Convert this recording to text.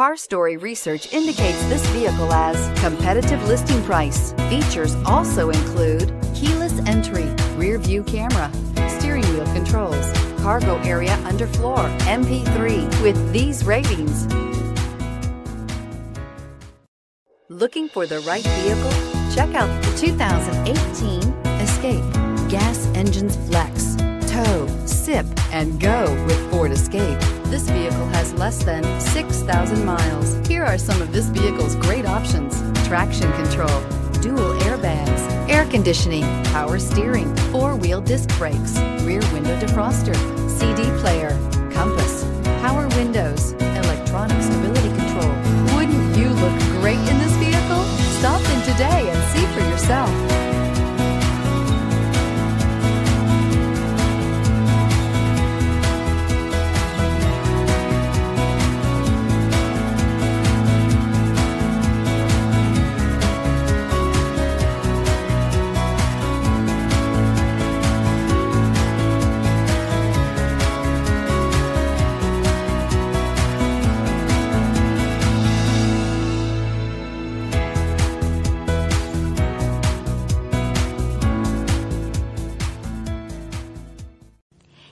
CarStory research indicates this vehicle as competitive listing price. Features also include keyless entry, rear view camera, steering wheel controls, cargo area under floor, MP3 with these ratings. Looking for the right vehicle? Check out the 2018 Escape. Gas engines flex, tow, and go with Ford Escape. This vehicle has less than 6,000 miles. Here are some of this vehicle's great options. Traction control, dual airbags, air conditioning, power steering, four-wheel disc brakes, rear window defroster, CD player, compass,